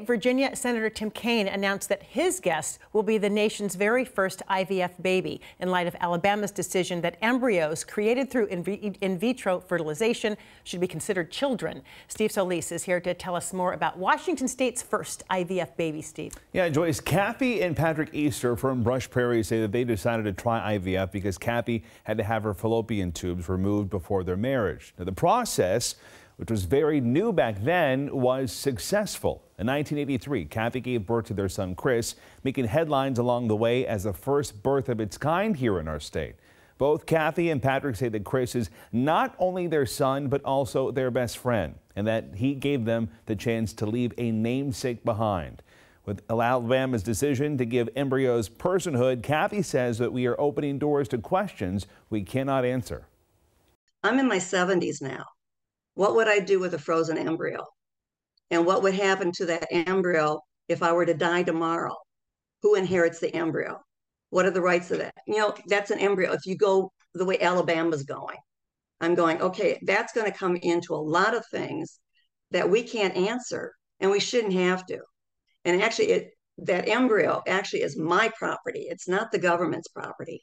Virginia Senator Tim Kaine announced that his guest will be the nation's very first IVF baby in light of Alabama's decision that embryos created through in, vitro fertilization should be considered children. Steve Solis is here to tell us more about Washington State's first IVF baby, Steve. Yeah, Joyce, Kathy and Patrick Easter from Brush Prairie say that they decided to try IVF because Kathy had to have her fallopian tubes removed before their marriage. Now, the process which was very new back then, was successful. In 1983, Kathy gave birth to their son Chris, making headlines along the way as the first birth of its kind here in our state. Both Kathy and Patrick say that Chris is not only their son, but also their best friend, and that he gave them the chance to leave a namesake behind. With Alabama's decision to give embryos personhood, Kathy says that we are opening doors to questions we cannot answer. I'm in my 70s now. What would I do with a frozen embryo? And what would happen to that embryo if I were to die tomorrow? Who inherits the embryo? What are the rights of that? You know, that's an embryo. If you go the way Alabama's going, I'm going, okay, that's going to come into a lot of things that we can't answer and we shouldn't have to. And actually, it that embryo actually is my property. It's not the government's property.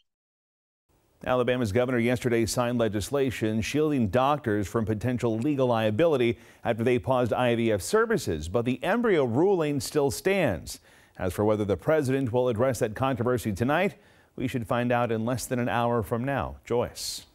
Alabama's governor yesterday signed legislation shielding doctors from potential legal liability after they paused IVF services, but the embryo ruling still stands. As for whether the president will address that controversy tonight, we should find out in less than an hour from now. Joyce.